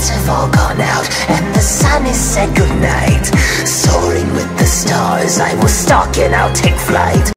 lights have all gone out And the sun has said goodnight. Soaring with the stars I will stalk and I'll take flight.